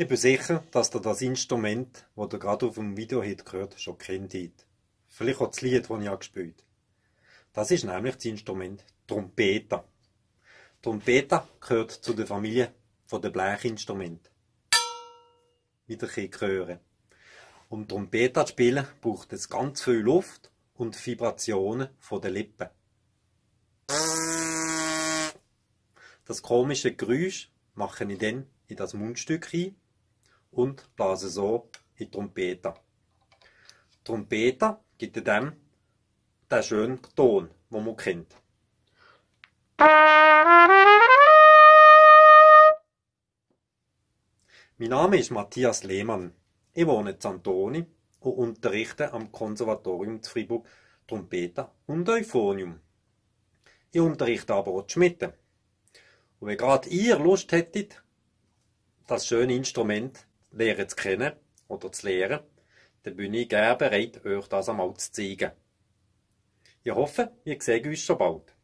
Ich bin sicher, dass ihr das Instrument, das ihr gerade auf dem Video habt gehört, schon kennt. Vielleicht auch das Lied, das ich gespielt habe. Das ist nämlich das Instrument Trompeta. Trompeta gehört zu der Familie der Blechinstrumente. Wieder ein hören. Um Trompeta zu spielen, braucht es ganz viel Luft und Vibrationen von den Lippen. Das komische Geräusch mache ich dann in das Mundstück ein und blase so in die Trompeta. Trompeta gibt dem den schönen Ton, den man kennt. Mein Name ist Matthias Lehmann. Ich wohne in Antoni und unterrichte am Konservatorium zu Fribourg Trompeta und Euphonium. Ich unterrichte aber auch die Schmiede. Und wenn gerade ihr Lust hättet, das schöne Instrument lernen zu kennen oder zu lernen, dann bin ich gerne bereit, euch das einmal zu zeigen. Ich hoffe, wir sehen uns schon bald.